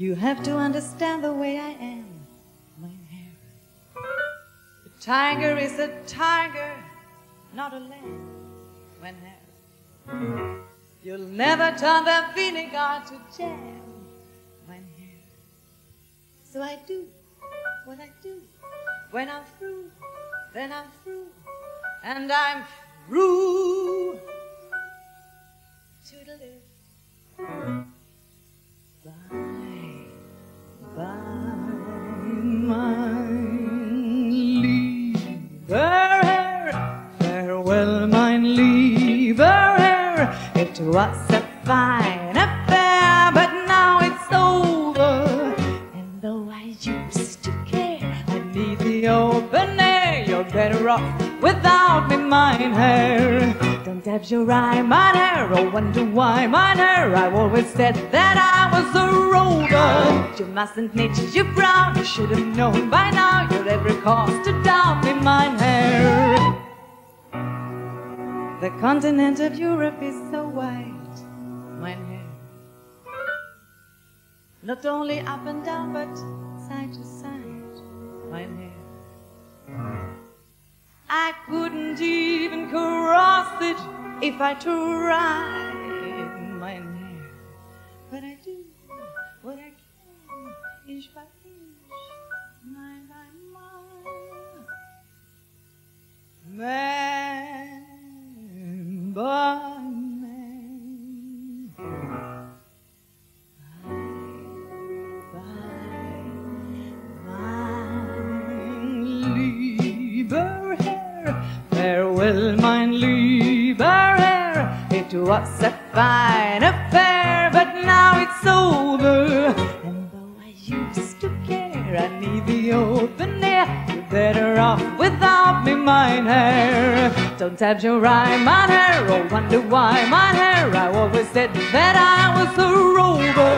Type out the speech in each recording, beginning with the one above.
You have to understand the way I am, mein Herr. A tiger is a tiger, not a lamb, mein Herr. You'll never turn the vinegar to jam, mein Herr. So I do what I do. When I'm through, then I'm through, and I'm through. It was a fine affair, but now it's over. And though I used to care, I need the open air. You're better off without me, mein Herr. Don't have your eye, mein Herr, or wonder why, mein Herr. I've always said that I was a rover. You mustn't knit your brow, you should have known by now. You're every cause to doubt me, mein Herr. The continent of Europe is so wide, mein Herr. Not only up and down, but side to side, mein Herr. I couldn't even cross it if I tried, by man. Mein lieber Herr, farewell, mein lieber Herr. It was a fine affair, but now it's over. And though I used to care, I need the open better off without me, mein Herr. Don't have your eye, mein Herr, or oh, wonder why, mein Herr. I always said that I was a rover.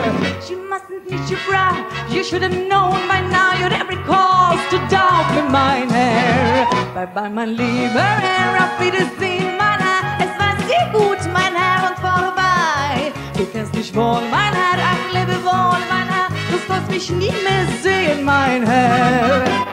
You mustn't knit your brow. You should have known by now you'd every cause to doubt me, mein Herr. Bye bye, mein lieber Herr, auf Wiedersehen, mein Herr. Es war sehr gut, mein Herr, und vorbei. Du kennst mich wohl, mein Herr, ach, lebe wohl, mein Herr. Du sollst mich nie mehr sehen, mein Herr.